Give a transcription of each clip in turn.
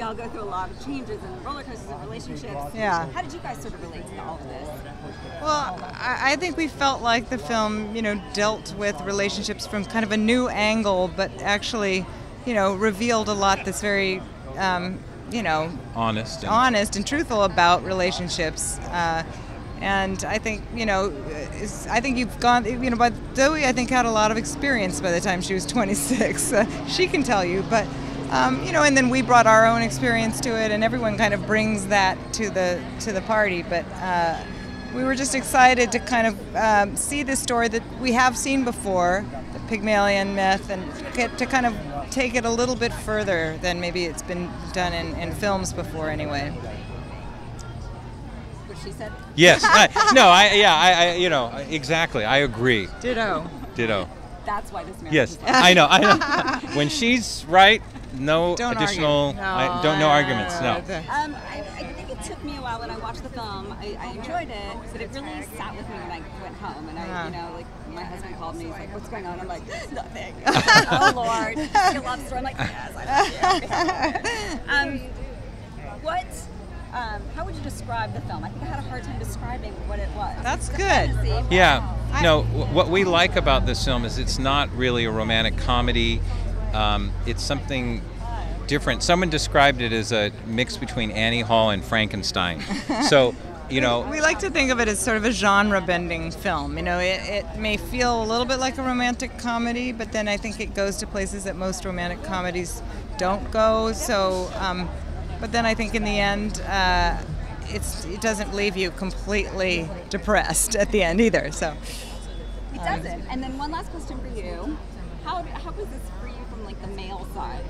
We all go through a lot of changes and roller coasters and relationships. Yeah. How did you guys sort of relate to all of this? Well, I, I think we felt like the film, you know, dealt with relationships from kind of a new angle, but actually, you know, revealed a lot that's very, um, you know, Honest. and- honest and truthful about relationships. Uh, and I think you know, I think you've gone. You know, but Zoe, I think had a lot of experience by the time she was 26. Uh, she can tell you, but um, you know, and then we brought our own experience to it, and everyone kind of brings that to the to the party. But uh, we were just excited to kind of um, see this story that we have seen before, the Pygmalion myth, and get to kind of take it a little bit further than maybe it's been done in, in films before, anyway. What she said? Yes. I, no. I. Yeah. I, I. You know. Exactly. I agree. Ditto. Ditto. That's why this marriage Yes. is I know. I know. when she's right, no Don't additional. argue. I, don't no arguments. No. Um, I, I think it took me a while when I watched the film. I, I enjoyed it, but it really sat with me when I went home. And I, you know, like my husband called me. He's like, "What's going on?" I'm like, "Nothing." oh Lord, your love story. I'm like, "Yes, I love you." um, what? Um, how would you describe the film? I think I had a hard time describing what it was. That's It's good. Yeah. No. What we like about this film is it's not really a romantic comedy. Um, it's something different. Someone described it as a mix between Annie Hall and Frankenstein. So, you know. We like to think of it as sort of a genre bending film. You know, it, it may feel a little bit like a romantic comedy, but then I think it goes to places that most romantic comedies don't go. So, um, but then I think in the end, uh, it's, it doesn't leave you completely depressed at the end either. So, It doesn't. And then one last question for you: How how was this for you from like the male side?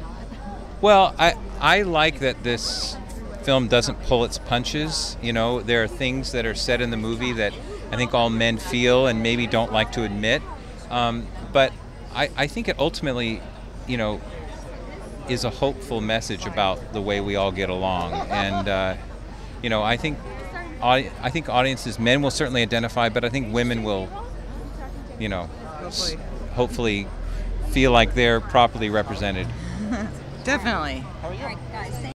Well, I I like that this film doesn't pull its punches. You know, there are things that are said in the movie that I think all men feel and maybe don't like to admit. Um, but I, I think it ultimately, you know, is a hopeful message about the way we all get along. And uh, you know, I think audi- I think audiences, men will certainly identify, but I think women will, you know, hopefully feel like they're properly represented. definitely.